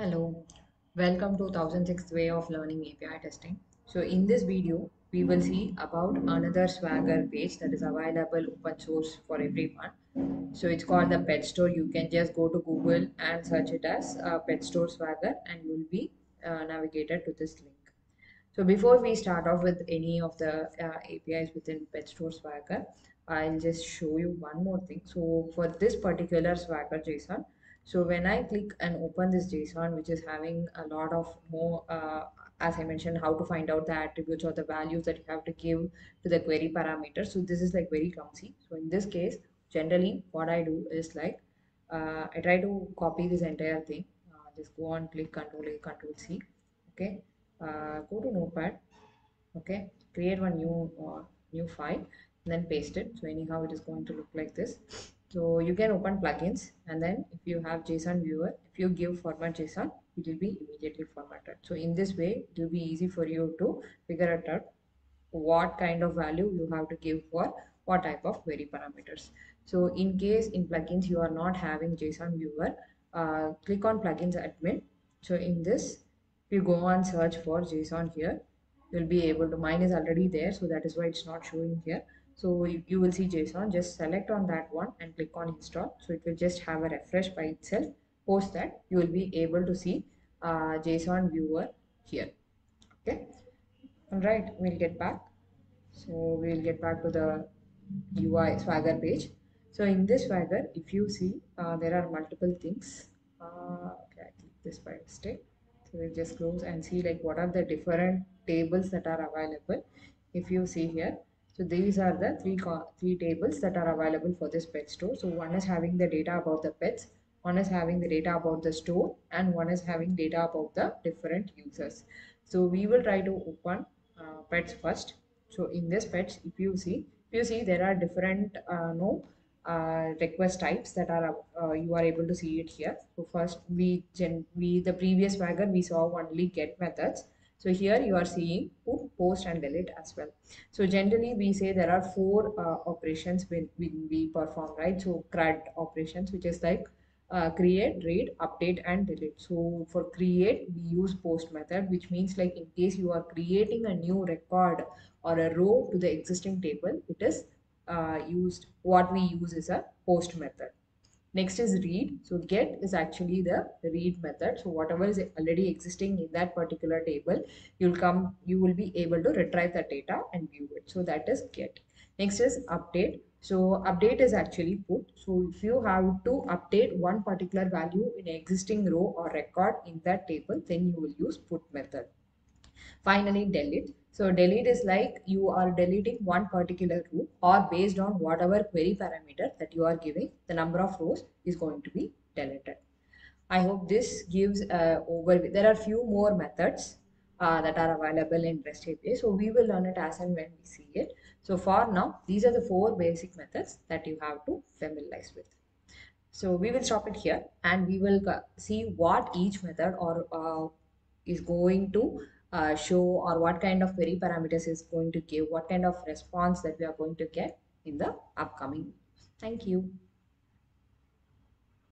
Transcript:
Hello, welcome to 1006th way of learning API testing. So in this video, we will see about another Swagger page that is available open source for everyone. So it's called the Pet Store. You can just go to Google and search it as uh, Pet Store Swagger and you will be uh, navigated to this link. So before we start off with any of the uh, APIs within Pet Store Swagger, I'll just show you one more thing. So for this particular Swagger JSON, so when I click and open this JSON, which is having a lot of more, uh, as I mentioned, how to find out the attributes or the values that you have to give to the query parameter. So this is like very clumsy. So in this case, generally what I do is like, uh, I try to copy this entire thing. Uh, just go on, click Control A, Control C. Okay. Uh, go to Notepad. Okay. Create one new uh, new file and then paste it. So anyhow, it is going to look like this. So you can open plugins and then if you have JSON viewer, if you give format JSON, it will be immediately formatted. So in this way, it will be easy for you to figure out what kind of value you have to give for what type of query parameters. So in case in plugins you are not having JSON viewer, uh, click on plugins admin. So in this, you go on search for JSON here, you'll be able to, mine is already there. So that is why it's not showing here. So you, will see JSON, just select on that one and click on install. So it will just have a refresh by itself. Post that, you will be able to see uh, JSON viewer here. Okay. All right, we'll get back. So we'll get back to the UI Swagger page. So in this Swagger, if you see, uh, there are multiple things. Uh, okay, I click this by mistake. So we'll just close and see like what are the different tables that are available. If you see here, so these are the three, three tables that are available for this pet store. So one is having the data about the pets, one is having the data about the store and one is having data about the different users. So we will try to open uh, pets first. So in this pets, if you see, if you see there are different uh, no uh, request types that are uh, you are able to see it here. So first we gen we the previous swagger we saw only get methods so here you are seeing post and delete as well. So generally we say there are four uh, operations when, when we perform, right? So CRUD operations, which is like uh, create, read, update and delete. So for create, we use post method, which means like in case you are creating a new record or a row to the existing table, it is uh, used, what we use is a post method. Next is read. So get is actually the read method. So whatever is already existing in that particular table, you'll come, you will be able to retrieve the data and view it. So that is get. Next is update. So update is actually put. So if you have to update one particular value in existing row or record in that table, then you will use put method. Finally, delete. So delete is like you are deleting one particular row or based on whatever query parameter that you are giving, the number of rows is going to be deleted. I hope this gives a overview. There are few more methods uh, that are available in REST API. So we will learn it as and when we see it. So for now, these are the four basic methods that you have to familiarize with. So we will stop it here and we will see what each method or uh, is going to uh, show or what kind of query parameters is going to give, what kind of response that we are going to get in the upcoming. Thank you.